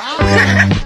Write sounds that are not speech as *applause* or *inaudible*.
啊 *laughs*